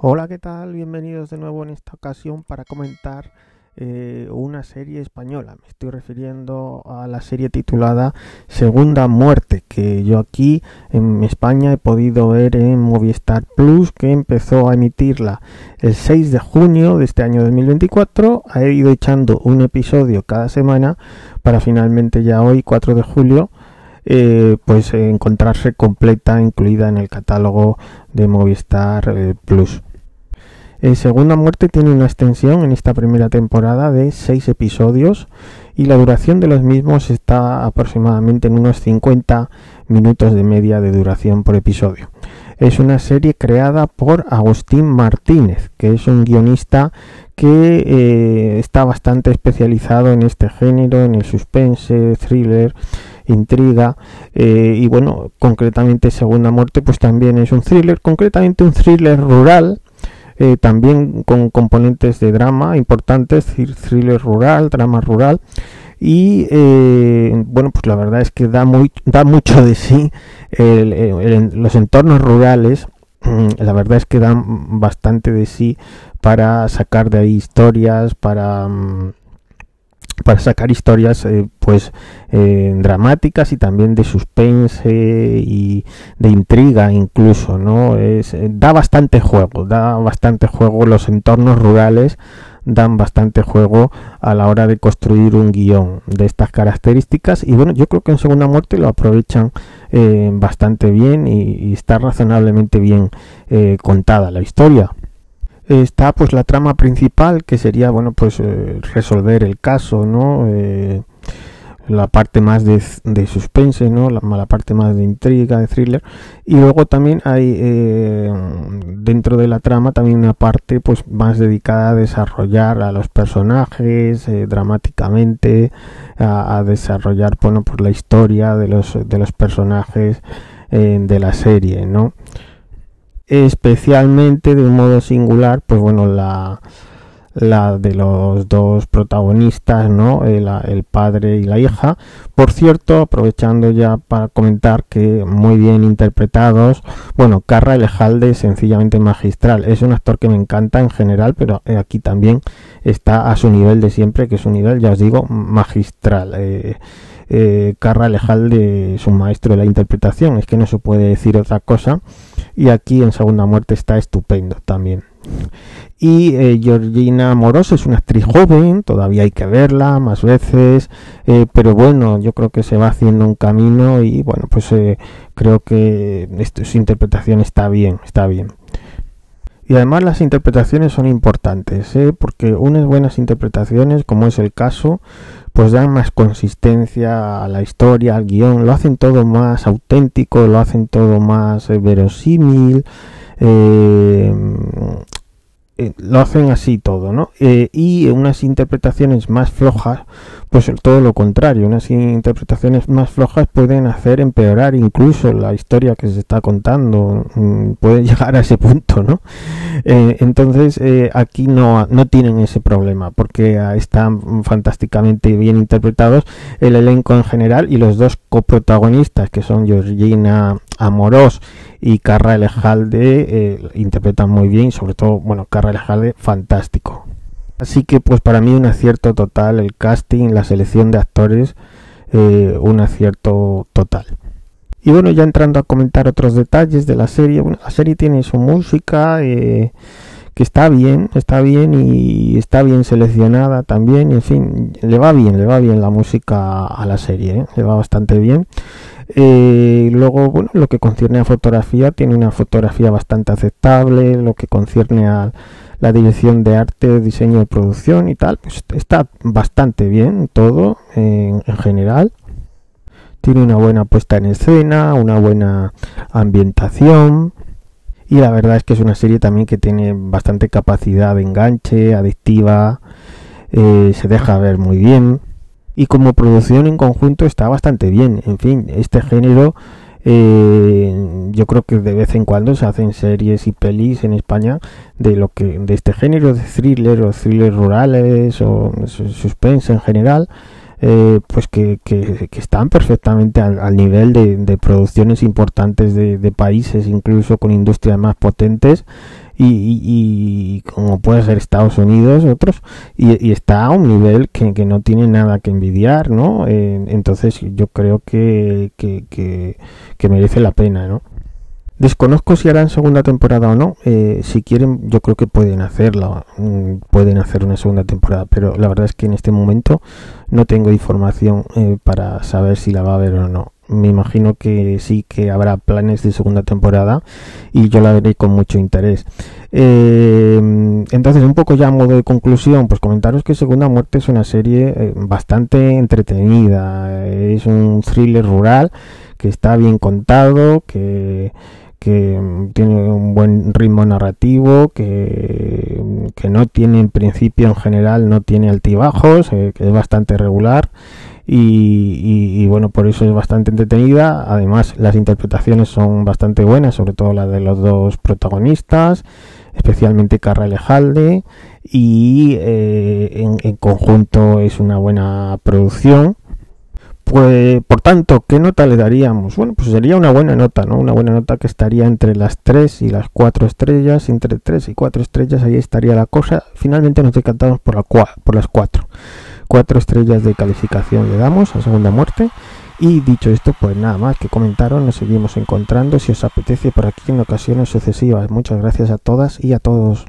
Hola, ¿qué tal? Bienvenidos de nuevo en esta ocasión para comentar eh, una serie española. Me estoy refiriendo a la serie titulada Segunda Muerte, que yo aquí en España he podido ver en Movistar Plus, que empezó a emitirla el 6 de junio de este año 2024. Ha ido echando un episodio cada semana para finalmente ya hoy, 4 de julio, eh, pues encontrarse completa, incluida en el catálogo de Movistar eh, Plus. Eh, Segunda Muerte tiene una extensión en esta primera temporada de 6 episodios y la duración de los mismos está aproximadamente en unos 50 minutos de media de duración por episodio. Es una serie creada por Agustín Martínez, que es un guionista que eh, está bastante especializado en este género, en el suspense, thriller, intriga eh, y bueno, concretamente Segunda Muerte pues también es un thriller, concretamente un thriller rural eh, también con componentes de drama importantes, thriller rural, drama rural. Y eh, bueno, pues la verdad es que da, muy, da mucho de sí los entornos rurales. La verdad es que dan bastante de sí para sacar de ahí historias, para mm, para sacar historias eh, pues eh, dramáticas y también de suspense y de intriga incluso no es eh, da bastante juego da bastante juego. Los entornos rurales dan bastante juego a la hora de construir un guion de estas características. Y bueno yo creo que en segunda muerte lo aprovechan bastante bien y, está razonablemente bien contada la historia está pues la trama principal que sería bueno pues eh, resolver el caso no eh, la parte más de, suspense no la, parte más de intriga de thriller. Y luego también hay eh, dentro de la trama también una parte pues más dedicada a desarrollar a los personajes dramáticamente a, desarrollar bueno pues la historia de los de los personajes de la serie no especialmente de un modo singular, pues bueno, la, la de los dos protagonistas, ¿no? El, el, padre y la hija. Por cierto, aprovechando ya para comentar que muy bien interpretados. Bueno, Carra Elejalde sencillamente magistral. Es un actor que me encanta en general, pero aquí también está a su nivel de siempre, que es un nivel, ya os digo, magistral. Eh, eh, Carra Alejalde es un maestro de la interpretación, es que no se puede decir otra cosa. Y aquí en Segunda Muerte está estupendo también. Y eh, Georgina Moroso es una actriz joven, todavía hay que verla más veces, eh, pero bueno, yo creo que se va haciendo un camino y bueno, pues eh, creo que su interpretación está bien, está bien. Y además las interpretaciones son importantes, ¿eh? porque unas buenas interpretaciones, como es el caso, pues dan más consistencia a la historia, al guion, lo hacen todo más auténtico, lo hacen todo más eh, verosímil, eh, eh, lo hacen así todo, ¿no? Eh, y unas interpretaciones más flojas, pues todo lo contrario, unas interpretaciones más flojas pueden hacer empeorar incluso la historia que se está contando, mm, puede llegar a ese punto, ¿no? Eh, entonces aquí no, no tienen ese problema porque están fantásticamente bien interpretados el elenco en general y los dos coprotagonistas que son Georgina Amorós y Carra Elejalde eh, interpretan muy bien, sobre todo, bueno, Carra Elejalde, fantástico. Así que pues para mí un acierto total, el casting, la selección de actores, eh, un acierto total. Y bueno, ya entrando a comentar otros detalles de la serie, bueno, la serie tiene su música, eh, que está bien, está bien y está bien seleccionada también, en fin, le va bien, le va bien la música a la serie, le va bastante bien. Eh, luego, bueno, lo que concierne a fotografía, tiene una fotografía bastante aceptable, lo que concierne a la dirección de arte, diseño de producción y tal, pues está bastante bien todo en, general. Tiene una buena puesta en escena, una buena ambientación. Y la verdad es que es una serie también que tiene bastante capacidad de enganche, adictiva, eh, se deja ver muy bien y como producción en conjunto está bastante bien. En fin, este género eh, yo creo que de vez en cuando se hacen series y pelis en España de lo que de este género de thriller o thrillers rurales o suspense en general. Eh, pues que, que, están perfectamente al, nivel de, producciones importantes de, de, países, incluso con industrias más potentes, y, como puede ser Estados Unidos otros y, está a un nivel que, no tiene nada que envidiar no entonces yo creo que, que, merece la pena no Desconozco si harán segunda temporada o no. Eh, si quieren, yo creo que pueden hacerla. Mm, pueden hacer una segunda temporada. Pero la verdad es que en este momento no tengo información eh, para saber si la va a haber o no me imagino que sí que habrá planes de segunda temporada y yo la veré con mucho interés. Eh, entonces, un poco ya a modo de conclusión, pues comentaros que Segunda Muerte es una serie eh, bastante entretenida, es un thriller rural que está bien contado, que que tiene un buen ritmo narrativo, que, que, no tiene en principio en general no tiene altibajos, eh, que es bastante regular y, bueno, por eso es bastante entretenida. Además, las interpretaciones son bastante buenas, sobre todo la de los dos protagonistas, especialmente Carra Lejalde, y eh, en, conjunto es una buena producción. Pues, por tanto, ¿qué nota le daríamos? Bueno, pues sería una buena nota, ¿no? Una buena nota que estaría entre las 3 y las 4 estrellas, entre 3 y 4 estrellas, ahí estaría la cosa. Finalmente nos decantamos por, por las 4 cuatro estrellas de calificación le damos a segunda muerte y dicho esto pues nada más que comentaron nos seguimos encontrando si os apetece por aquí en ocasiones sucesivas muchas gracias a todas y a todos